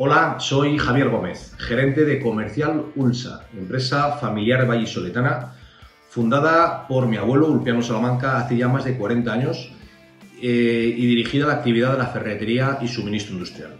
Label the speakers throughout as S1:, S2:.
S1: Hola, soy Javier Gómez, gerente de Comercial Ulsa, empresa familiar vallisoletana fundada por mi abuelo Ulpiano Salamanca hace ya más de 40 años eh, y dirigida a la actividad de la ferretería y suministro industrial.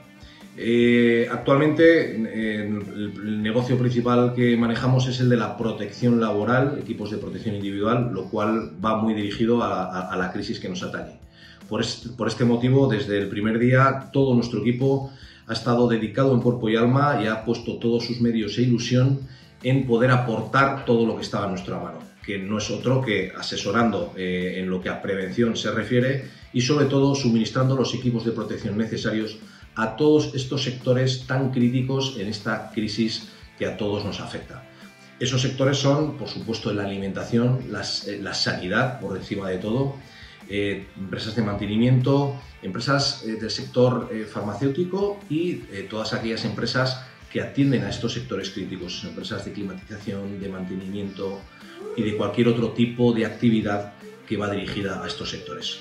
S1: Eh, actualmente el, negocio principal que manejamos es el de la protección laboral, equipos de protección individual, lo cual va muy dirigido a, la crisis que nos atañe. Por este, motivo, desde el primer día, todo nuestro equipo ha estado dedicado en cuerpo y alma y ha puesto todos sus medios e ilusión en poder aportar todo lo que estaba en nuestra mano, que no es otro que asesorando eh, en lo que a prevención se refiere y sobre todo suministrando los equipos de protección necesarios a todos estos sectores tan críticos en esta crisis que a todos nos afecta. Esos sectores son, por supuesto, la alimentación, eh, la sanidad, por encima de todo, eh, empresas de mantenimiento, empresas del sector farmacéutico y todas aquellas empresas que atienden a estos sectores críticos, empresas de climatización, de mantenimiento y de cualquier otro tipo de actividad que va dirigida a estos sectores.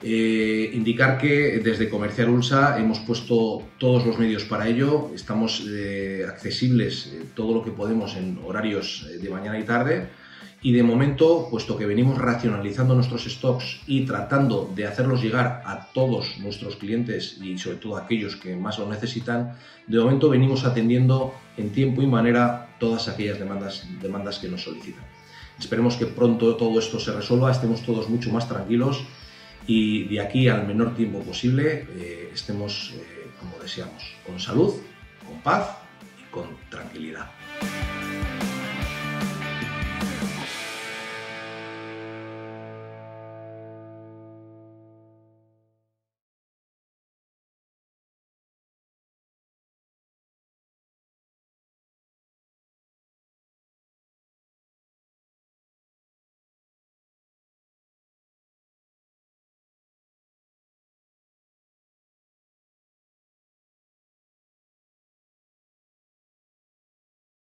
S1: Eh, indicar que desde Comercial Ulsa hemos puesto todos los medios para ello, estamos eh, accesibles eh, todo lo que podemos en horarios de mañana y tarde y de momento, puesto que venimos racionalizando nuestros stocks y tratando de hacerlos llegar a todos nuestros clientes y sobre todo a aquellos que más lo necesitan, de momento venimos atendiendo en tiempo y manera todas aquellas demandas, demandas que nos solicitan. Esperemos que pronto todo esto se resuelva, estemos todos mucho más tranquilos y de aquí al menor tiempo posible eh, estemos eh, como deseamos, con salud, con paz y con tranquilidad.